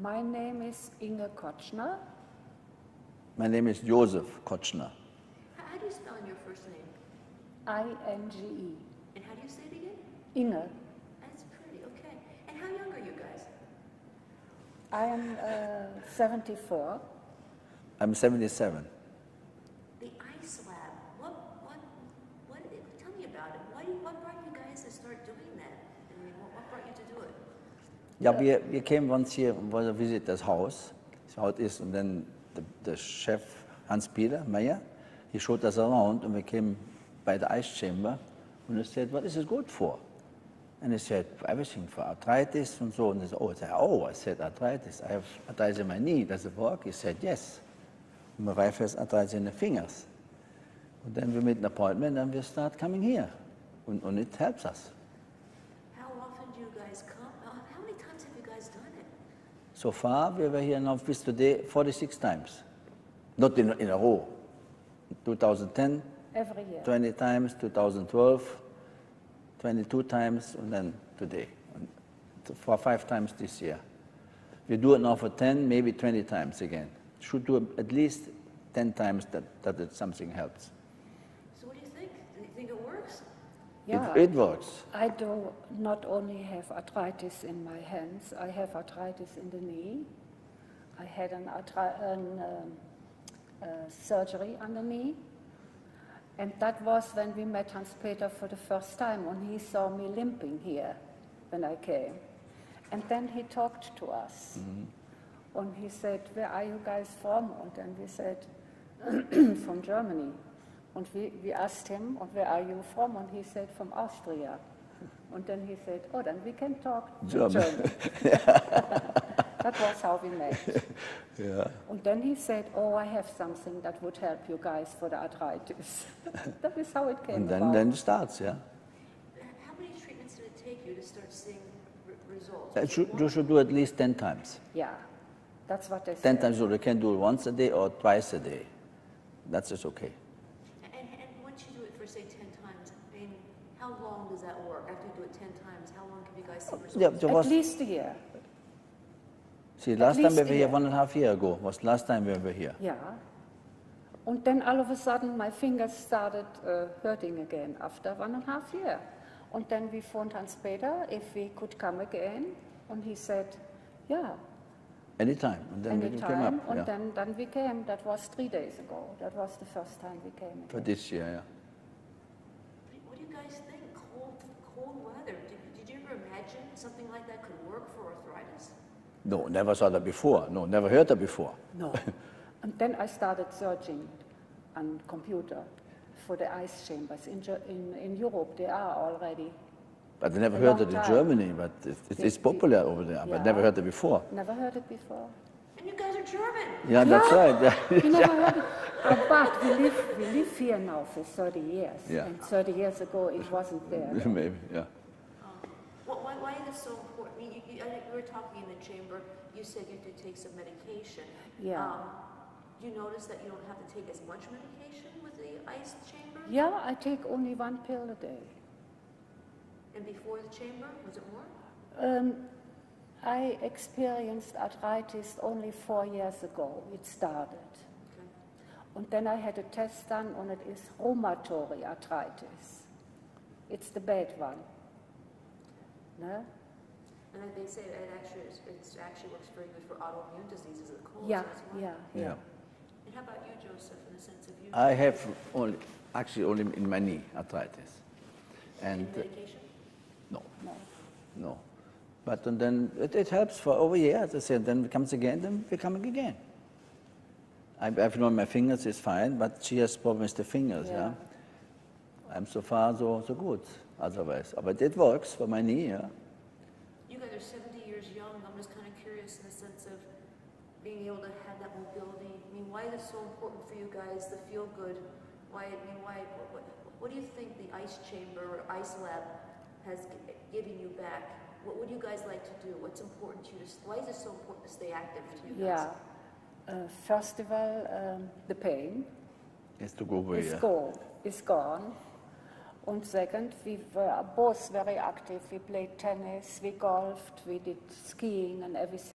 My name is Inge Kotschner. My name is Joseph Kotschner. How, how do you spell your first name? I-N-G-E. And how do you say it again? Inge. That's pretty, okay. And how young are you guys? I am uh, 74. I'm 77. The ice lab. What, what, what, tell me about it. Why, what brought you guys to start doing that? I mean, what, what brought you to do it? Ja, wir, wir here and was a visit das Haus, how it is, and then the, the chef Hans Peter Meyer, he showed us around, and we came by the ice chamber, and he said, "What is it good for?" And he said, "Everything for arthritis and so." And I said, "Oh, I said, oh, I said arthritis. I have arthritis in my knee. Does it work?" He said, "Yes." And my wife has arthritis in the fingers. And then we made an appointment, and we start coming here, and, and it helps us. How often do you guys come? So far, we were here now this today 46 times. Not in, in a row. 2010, Every year. 20 times, 2012, 22 times, and then today. And For five times this year. We do it now for 10, maybe 20 times again. Should do at least 10 times that, that something helps. So what do you think? Do you think it works? Yeah. It, it works. I do not only have arthritis in my hands, I have arthritis in the knee. I had an, an um, uh, surgery on the knee. And that was when we met Hans Peter for the first time, when he saw me limping here when I came. And then he talked to us. And he said, Where are you guys from? And then we said, From Germany. And we, we asked him, and Where are you from? And he said, From Austria. And then he said, Oh, then we can talk German. German. that was how we met. Yeah. And then he said, Oh, I have something that would help you guys for the arthritis. that is how it came And then, about. then it starts, yeah. How many treatments did it take you to start seeing r- results? That should, you should do at least 10 times. yeah, that's what they 10 said. times, so you can do it once a day or twice a day. That's just okay. And, and once you do it for, say, 10 times, I mean, how long does that work? After you do it 10 times, how long can you guys see results? Yeah, there At least a year. see, last time we were here one and a half year ago, was last time we were here. Yeah. And then all of a sudden my fingers started uh, hurting again after one and a half year. And then we phoned Hans Peter if we could come again. And he said, yeah, Anytime, and then we came up, And yeah. then, then we came. That was three days ago. That was the first time we came. For this year, yeah. What do you guys think? Cold, cold weather. Did, did you ever imagine something like that could work for arthritis? No, never saw that before. No, never heard that before. No. and then I started searching on computer for the ice chambers. In, in, in Europe, they are already. But I never heard long it in time. Germany, but it, it, it's popular over there, but Yeah. never heard it before. Never heard it before. And you guys are German. Yeah, that's Yeah. right. You never heard it. Uh, but we live, we live here now for 30 years. Yeah. And 30 years ago, it wasn't there. Maybe, yeah. Why, why, why is it so important? I mean, you, you, I think were talking in the chamber, you said you did take some medication. Yeah. Um, do you notice that you don't have to take as much medication with the ice chamber? Yeah, I take only one pill a day. And before the chamber, was it more? Um, I experienced arthritis only four years ago. It started. Okay. And then I had a test done, and it is rheumatoid arthritis. It's the bad one. No? And then they say it actually, is- it's actually works very good for autoimmune diseases, of the colds Yeah, as well. yeah, yeah. Yeah. And how about you, Joseph, in the sense of you? I have only, actually only in my knee arthritis. And And uh, medication? no, No. no. But and then it, it helps for over a year, as I said, then it comes again, then we're coming again. I, I've known my fingers is fine, but she has problems with the fingers, yeah. I'm so far so, so good otherwise. But it works for my knee, yeah. You guys are 70 years young. I'm just kind of curious in the sense of being able to have that mobility. I mean, why is it so important for you guys to feel good? Why, I mean, why, what, what do you think the ice chamber or ice lab has g- given you back? What would you guys like to do? What's important to you? To, why is it so important to stay active to you guys? Yeah. Uh, first of all, um, the pain It's to go away, is yeah. gone. Is gone. And second, we were both very active. We played tennis, we golfed, we did skiing and everything.